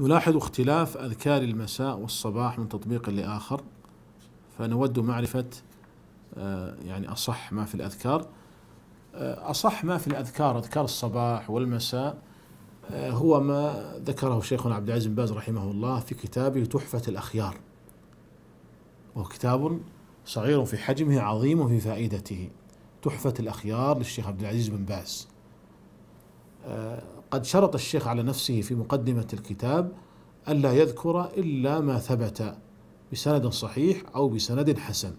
نلاحظ اختلاف أذكار المساء والصباح من تطبيق لآخر فنود معرفة آه، يعني أصح ما في الأذكار. آه، أصح ما في الأذكار أذكار الصباح والمساء آه، هو ما ذكره شيخنا عبد العزيز بن باز رحمه الله في كتابه تحفة الأخيار. وهو كتاب صغير في حجمه عظيم في فائدته. تحفة الأخيار للشيخ عبد العزيز بن باز. قد شرط الشيخ على نفسه في مقدمة الكتاب ألا يذكر إلا ما ثبت بسند صحيح أو بسند حسن.